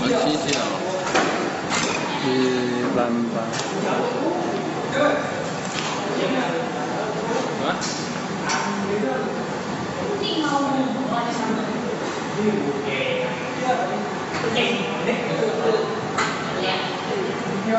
满七千了，一万八。啊？你好，你好